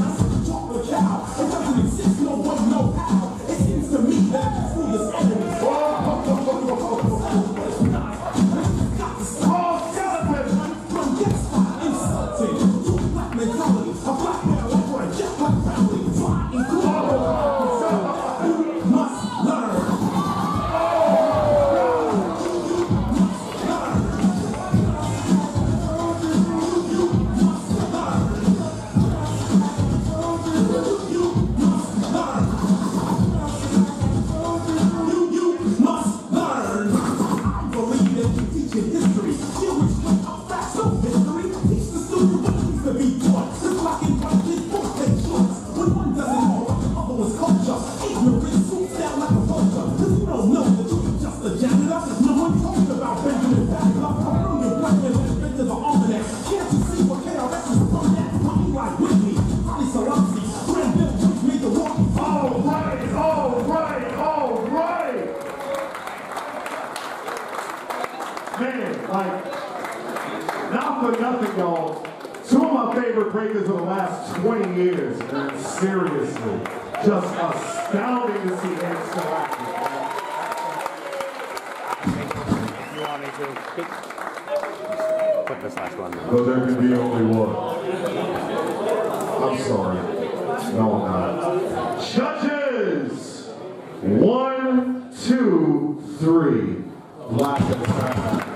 Talk the cow. Man, like, not for nothing, y'all. Two of my favorite breakers of the last 20 years, man. Seriously. Just astounding to see him so active. You want me to put this last one? But there can be only one. I'm sorry. No, I'm not. Judges! One, two, three. Black and